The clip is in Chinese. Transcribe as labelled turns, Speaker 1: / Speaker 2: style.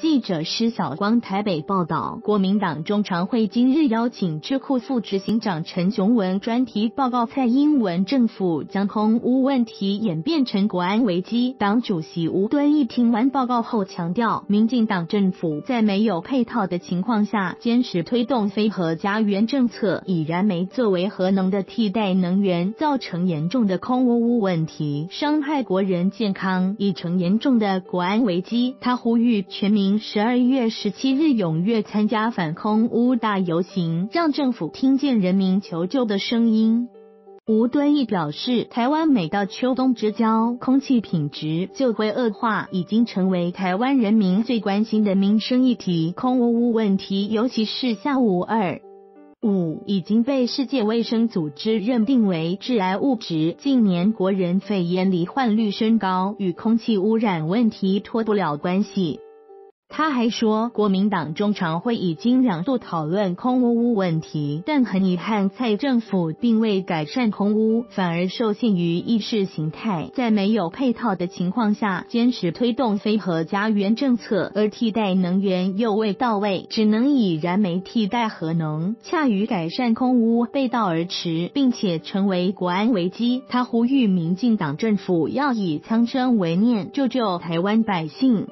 Speaker 1: 记者施晓光台北报道，国民党中常会今日邀请智库副执行长陈雄文专题报告蔡英文政府将空屋问题演变成国安危机。党主席吴敦义听完报告后强调，民进党政府在没有配套的情况下，坚持推动非核家园政策，以燃煤作为核能的替代能源，造成严重的空屋问题，伤害国人健康，已成严重的国安危机。他呼吁全民。十二月十七日踊跃参加反空污大游行，让政府听见人民求救的声音。吴敦义表示，台湾每到秋冬之交，空气品质就会恶化，已经成为台湾人民最关心的民生议题。空污问题，尤其是下午二五，已经被世界卫生组织认定为致癌物质。近年国人肺炎罹患率升高，与空气污染问题脱不了关系。他还说，国民党中常会已经两度讨论空污问题，但很遗憾，蔡政府并未改善空污，反而受限于意识形态，在没有配套的情况下，坚持推动非核家园政策，而替代能源又未到位，只能以燃煤替代核能，恰与改善空污背道而驰，并且成为国安危机。他呼吁民进党政府要以苍生为念，救救台湾百姓。